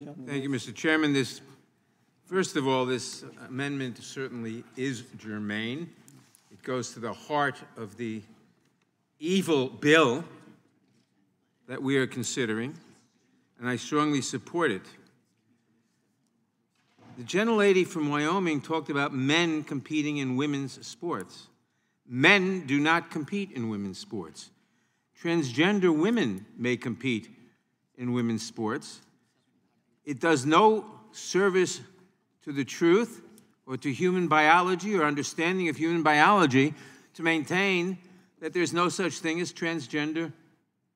Thank you, Mr. Chairman. This, first of all, this amendment certainly is germane. It goes to the heart of the evil bill that we are considering, and I strongly support it. The gentlelady from Wyoming talked about men competing in women's sports. Men do not compete in women's sports. Transgender women may compete in women's sports. It does no service to the truth or to human biology or understanding of human biology to maintain that there's no such thing as transgender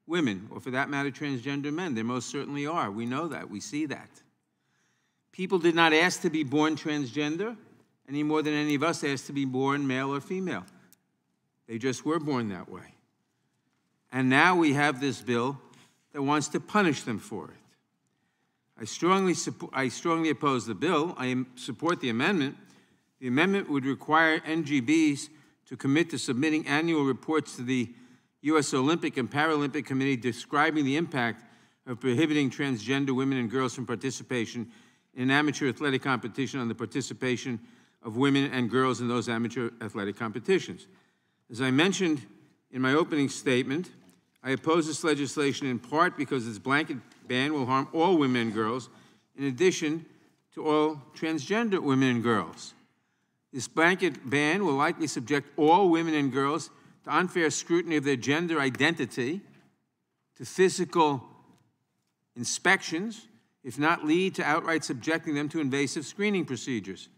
women, or for that matter, transgender men. There most certainly are. We know that. We see that. People did not ask to be born transgender any more than any of us asked to be born male or female. They just were born that way. And now we have this bill that wants to punish them for it. I strongly, I strongly oppose the bill. I support the amendment. The amendment would require NGBs to commit to submitting annual reports to the U.S. Olympic and Paralympic Committee describing the impact of prohibiting transgender women and girls from participation in amateur athletic competition on the participation of women and girls in those amateur athletic competitions. As I mentioned in my opening statement, I oppose this legislation in part because its blanket ban will harm all women and girls, in addition to all transgender women and girls. This blanket ban will likely subject all women and girls to unfair scrutiny of their gender identity, to physical inspections, if not lead to outright subjecting them to invasive screening procedures.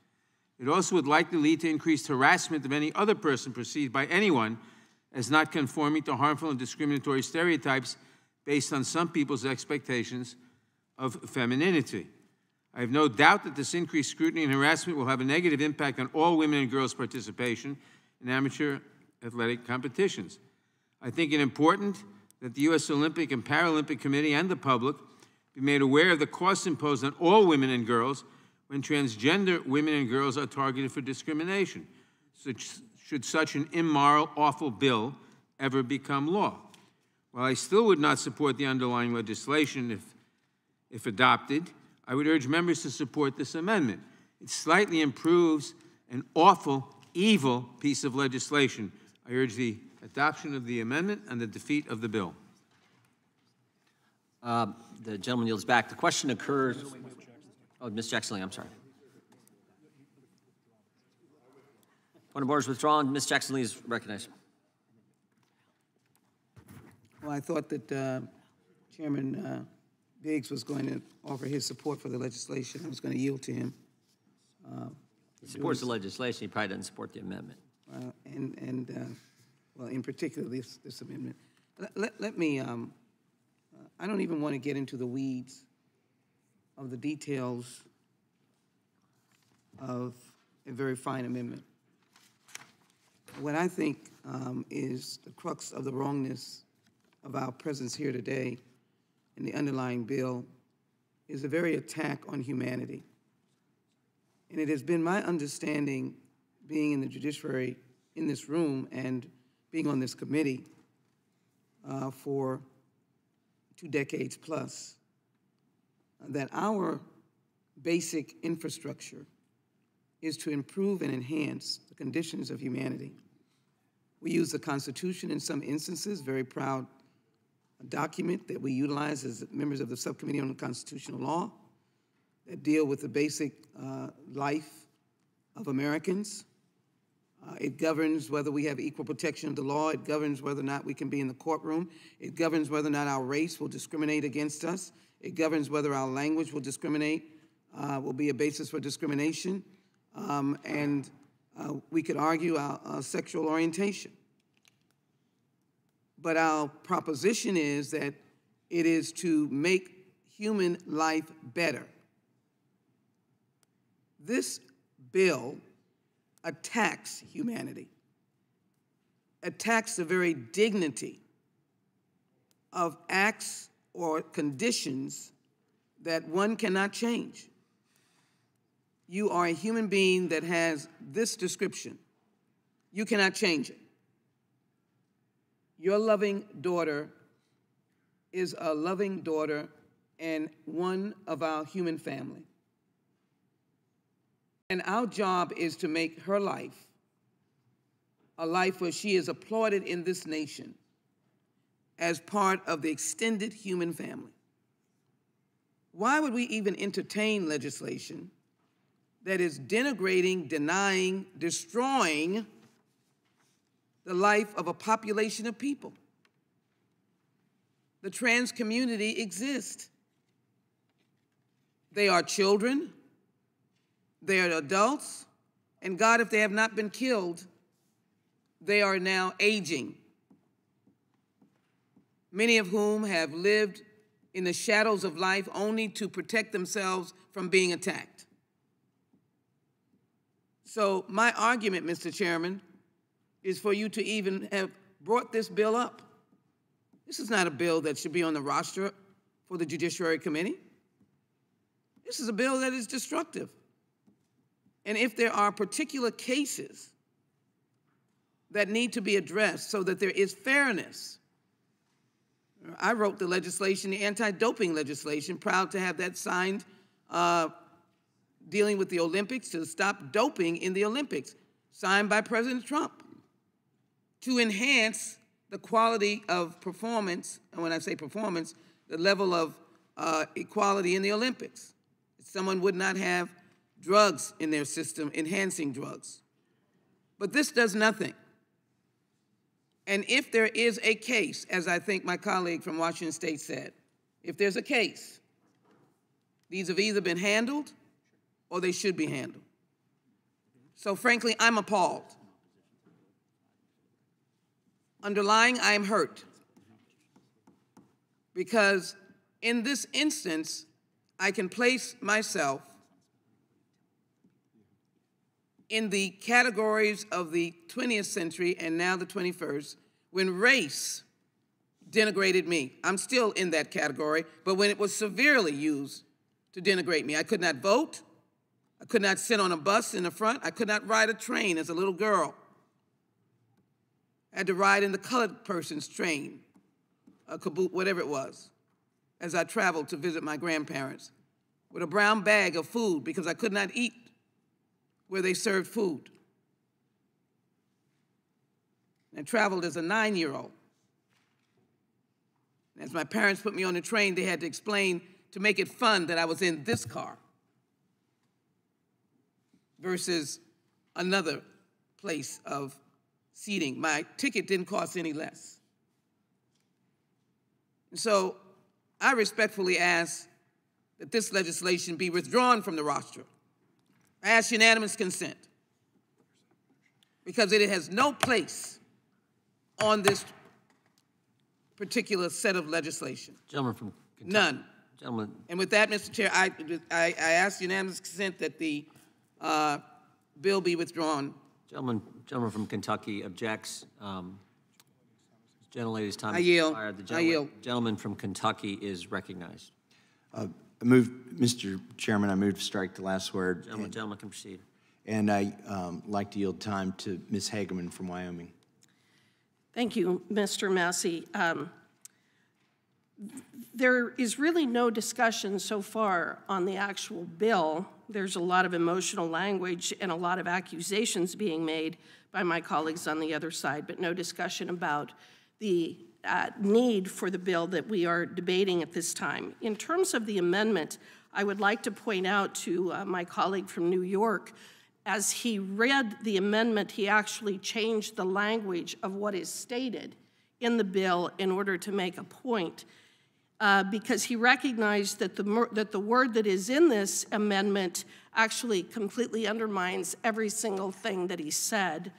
It also would likely lead to increased harassment of any other person perceived by anyone as not conforming to harmful and discriminatory stereotypes based on some people's expectations of femininity. I have no doubt that this increased scrutiny and harassment will have a negative impact on all women and girls' participation in amateur athletic competitions. I think it important that the U.S. Olympic and Paralympic Committee and the public be made aware of the costs imposed on all women and girls when transgender women and girls are targeted for discrimination. Should such an immoral, awful bill ever become law. While I still would not support the underlying legislation if, if adopted, I would urge members to support this amendment. It slightly improves an awful, evil piece of legislation. I urge the adoption of the amendment and the defeat of the bill. Uh, the gentleman yields back. The question occurs. Oh, Ms. Jackson, Lee, I'm sorry. Point of order is withdrawn. Ms. Jackson Lee is recognized. Well, I thought that uh, Chairman uh, Biggs was going to offer his support for the legislation. I was going to yield to him. Uh, he supports the legislation. He probably doesn't support the amendment. Uh, and, and uh, well, in particular, this, this amendment. Let, let, let me, um, uh, I don't even want to get into the weeds of the details of a very fine amendment. What I think um, is the crux of the wrongness of our presence here today in the underlying bill is a very attack on humanity. And it has been my understanding, being in the judiciary in this room and being on this committee uh, for two decades plus, that our basic infrastructure is to improve and enhance the conditions of humanity. We use the Constitution in some instances, very proud document that we utilize as members of the Subcommittee on Constitutional Law that deal with the basic uh, life of Americans. Uh, it governs whether we have equal protection of the law. It governs whether or not we can be in the courtroom. It governs whether or not our race will discriminate against us. It governs whether our language will discriminate, uh, will be a basis for discrimination. Um, and uh, we could argue our, our sexual orientation. But our proposition is that it is to make human life better. This bill attacks humanity, attacks the very dignity of acts or conditions that one cannot change. You are a human being that has this description. You cannot change it. Your loving daughter is a loving daughter and one of our human family. And our job is to make her life a life where she is applauded in this nation as part of the extended human family. Why would we even entertain legislation that is denigrating, denying, destroying the life of a population of people? The trans community exists. They are children, they are adults, and God, if they have not been killed, they are now aging. Many of whom have lived in the shadows of life only to protect themselves from being attacked. So, my argument, Mr. Chairman, is for you to even have brought this bill up. This is not a bill that should be on the roster for the Judiciary Committee. This is a bill that is destructive. And if there are particular cases that need to be addressed so that there is fairness, I wrote the legislation, the anti doping legislation, proud to have that signed uh, dealing with the Olympics to stop doping in the Olympics, signed by President Trump to enhance the quality of performance, and when I say performance, the level of uh, equality in the Olympics someone would not have drugs in their system, enhancing drugs. But this does nothing. And if there is a case, as I think my colleague from Washington State said, if there's a case, these have either been handled or they should be handled. So, frankly, I'm appalled. Underlying, I am hurt. Because in this instance, I can place myself in the categories of the 20th century and now the 21st when race denigrated me. I'm still in that category, but when it was severely used to denigrate me, I could not vote. I could not sit on a bus in the front. I could not ride a train as a little girl. I had to ride in the colored person's train, a caboose, whatever it was as I traveled to visit my grandparents with a brown bag of food because I could not eat where they served food. And traveled as a nine year old. As my parents put me on the train, they had to explain to make it fun that I was in this car versus another place of seating. My ticket didn't cost any less. And so I respectfully ask that this legislation be withdrawn from the roster. I ask unanimous consent because it has no place on this particular set of legislation. Gentleman from Kentucky. None. Gentleman, And with that, Mr. Chair, I, I, I ask unanimous consent that the uh, bill be withdrawn. gentleman, gentleman from Kentucky objects. Um, Gentlelady's time I has yield. expired. The I gentleman- yield. Gentleman from Kentucky is recognized. I move, Mr. Chairman, I move to strike the last word. Gentleman, gentleman can proceed. And I um, like to yield time to Ms. Hageman from Wyoming. Thank you, Mr. Massie. Um, There is really no discussion so far on the actual bill. There's a lot of emotional language and a lot of accusations being made by my colleagues on the other side, but no discussion about the uh, need for the bill that we are debating at this time. In terms of the amendment, I would like to point out to uh, my colleague from New York as he read the amendment, he actually changed the language of what is stated in the bill in order to make a point, uh, because he recognized that the, that the word that is in this amendment actually completely undermines every single thing that he said.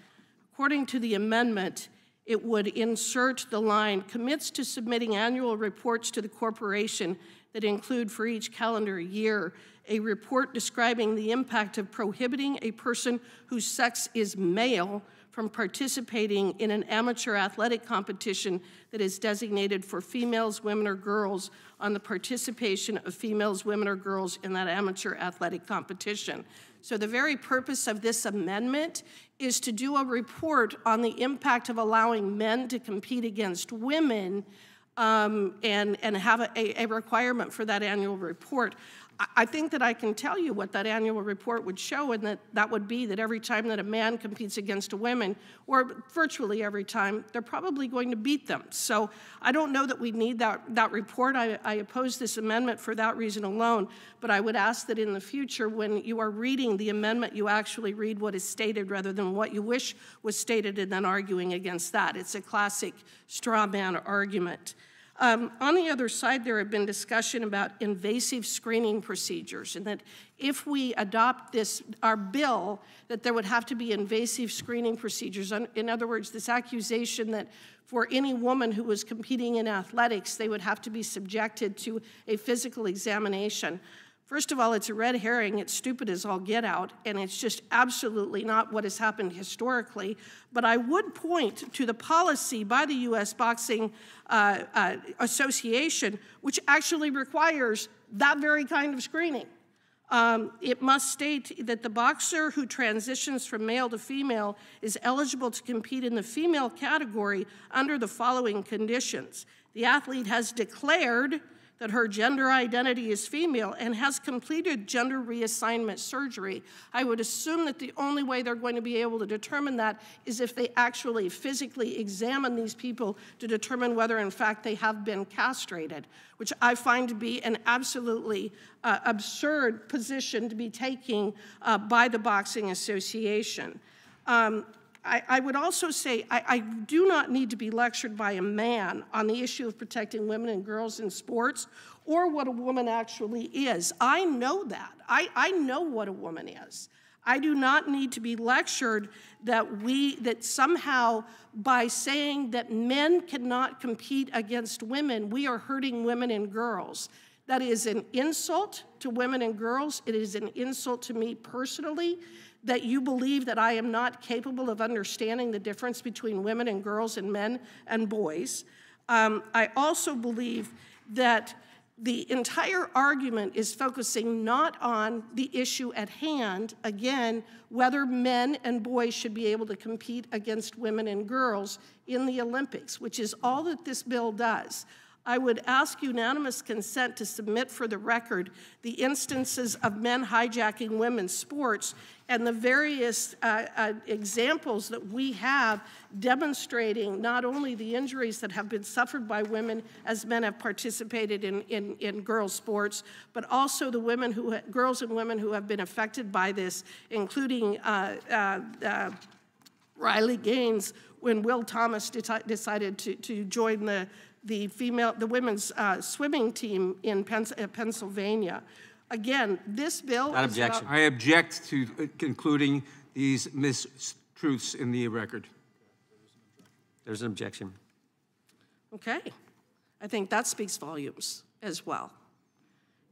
According to the amendment, it would insert the line commits to submitting annual reports to the corporation that include for each calendar year a report describing the impact of prohibiting a person whose sex is male from participating in an amateur athletic competition that is designated for females, women, or girls on the participation of females, women, or girls in that amateur athletic competition. So, the very purpose of this amendment is to do a report on the impact of allowing men to compete against women um, and, and have a, a requirement for that annual report. I, think that I can tell you what that annual report would show, and that that would be that every time that a man competes against a woman, or virtually every time, they're probably going to beat them. So I don't know that we need that, that report. I, I oppose this amendment for that reason alone, but I would ask that in the future, when you are reading the amendment, you actually read what is stated rather than what you wish was stated and then arguing against that. It's a classic straw man argument. Um, on the other side, there have been discussion about invasive screening procedures, and that if we adopt this, our bill, that there would have to be invasive screening procedures. In other words, this accusation that for any woman who was competing in athletics, they would have to be subjected to a physical examination. First of all, it's a red herring. It's stupid as all get out, and it's just absolutely not what has happened historically. But I would point to the policy by the U.S. Boxing uh, uh, Association, which actually requires that very kind of screening. Um, it must state that the boxer who transitions from male to female is eligible to compete in the female category under the following conditions. The athlete has declared that her gender identity is female and has completed gender reassignment surgery. I would assume that the only way they're going to be able to determine that is if they actually physically examine these people to determine whether, in fact, they have been castrated, which I find to be an absolutely uh, absurd position to be taking uh, by the Boxing Association. Um, I, I, would also say I, I, do not need to be lectured by a man on the issue of protecting women and girls in sports or what a woman actually is. I know that. I, I know what a woman is. I do not need to be lectured that we that somehow by saying that men cannot compete against women, we are hurting women and girls. That is an insult to women and girls. It is an insult to me personally that you believe that I am not capable of understanding the difference between women and girls and men and boys. Um, I also believe that the entire argument is focusing not on the issue at hand, again, whether men and boys should be able to compete against women and girls in the Olympics, which is all that this bill does. I would ask unanimous consent to submit for the record the instances of men hijacking women's sports and the various uh, uh, examples that we have demonstrating not only the injuries that have been suffered by women as men have participated in, in, in girls' sports, but also the women who, girls and women who have been affected by this, including uh, uh, uh Riley Gaines when Will Thomas de decided to, to join the the female, the women's uh, swimming team in Pens uh, Pennsylvania. Again, this bill Without is objection. about- I object to uh, concluding these mistruths in the record. There's an objection. Okay. I think that speaks volumes as well.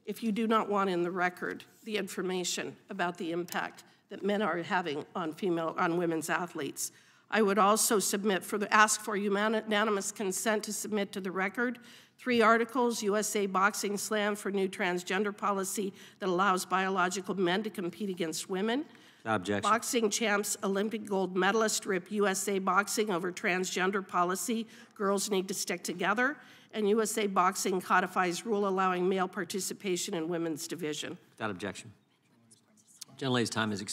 If you do not want in the record the information about the impact that men are having on female, on women's athletes, I would also submit for the, ask for unanimous consent to submit to the record three articles, USA Boxing Slam for new transgender policy that allows biological men to compete against women. Objection. Boxing champs Olympic gold medalist rip USA Boxing over transgender policy. Girls need to stick together. And USA Boxing codifies rule allowing male participation in women's division. Without objection. Gentlelady's time is expired.